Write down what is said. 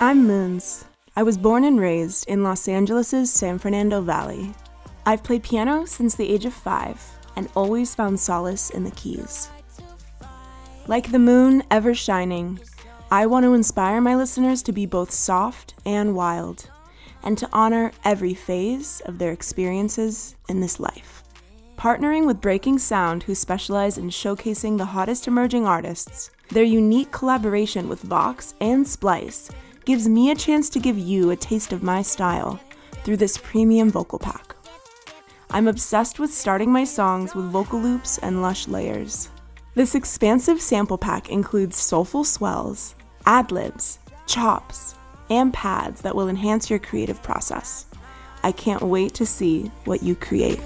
I'm MOONZz. I was born and raised in Los Angeles' San Fernando Valley. I've played piano since the age of five and always found solace in the keys. Like the moon ever shining, I want to inspire my listeners to be both soft and wild, and to honor every phase of their experiences in this life. Partnering with Breaking Sound, who specialize in showcasing the hottest emerging artists, their unique collaboration with Vox and Splice gives me a chance to give you a taste of my style through this premium vocal pack. I'm obsessed with starting my songs with vocal loops and lush layers. This expansive sample pack includes soulful swells, ad libs, chops, and pads that will enhance your creative process. I can't wait to see what you create.